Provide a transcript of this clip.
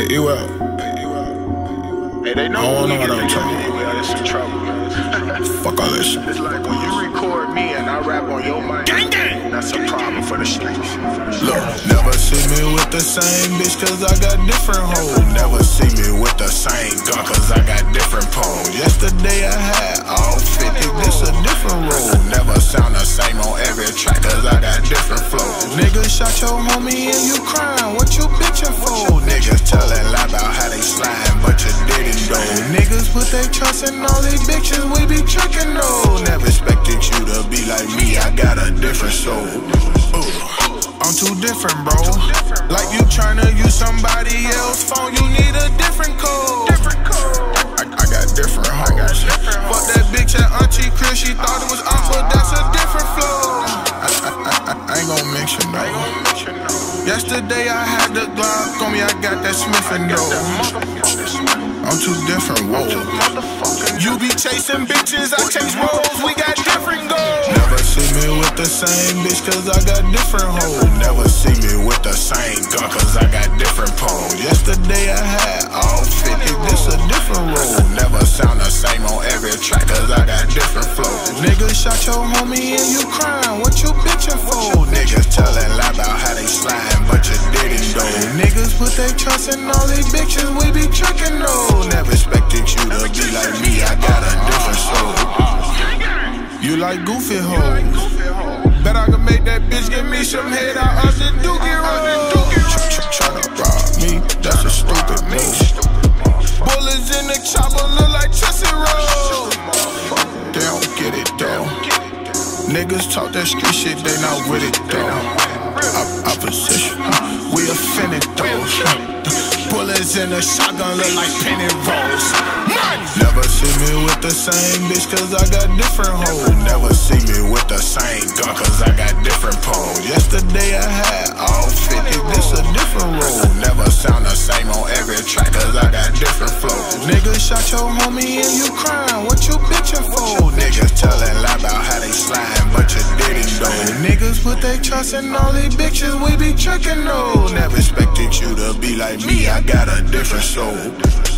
Hey, Ewell. Hey, they know I don't know what I'm talking it's some trouble, man. Fuck all this shit. It's like when you record me and I rap on your mic, Gang, gang. that's a problem for the streets. Look, never see me with the same bitch cause I got different hoes. Never see me with the same gun cause I got different poles. Yesterday I had all 50, this a different road. Never sound the same on every track cause I got different flows. Nigga shot your homie and you crying, what you bitchin' for? Niggas put their trust in all these bitches, we be trickin' though. Never expected you to be like me, I got a different soul. Ooh. I'm too different, bro. Like you tryna use somebody else's phone, you need a different code. Different code. I, I got different hoes. Fuck that bitch at Auntie Chris, she thought it was uh-huh. up, but that's a different flow. Uh-huh. I, I, I, ain't gon' mention no. Yesterday I had the Glock on me, I got that Smith and though. I'm too different, whoa. You be chasing bitches, I chase rolls, we got different goals. Never see me with the same bitch, cause I got different hoes. Never see me with the same gun, cause I got different poles. Yesterday I had all 50, this a different road. Never sound the same on every track, cause shot your homie and you crying, what you bitchin' for? Niggas tellin' lie about how they slime, but you didn't though. Niggas put their trust in all these bitches, we be trickin' though. Never expected you to be like me, I got a different soul. You like goofy hoes. Bet I can make that bitch give me some head out of the dookie roll. Niggas talk that street shit, they not with it though. Op- opposition, uh, we offended those. Bullets in the shotgun look like penny rolls. Never see me with the same bitch cause I got different hoes. Never see me with the same gun cause I got different poles. Yesterday I had all 50, this a different road. Never sound the same on every track cause I got different flows. Niggas shot your homie and you crying, what you bitchin' for? Niggas tellin' though. Niggas put their trust in all these bitches, we be trickin' though. Never expected you to be like me, I got a different soul.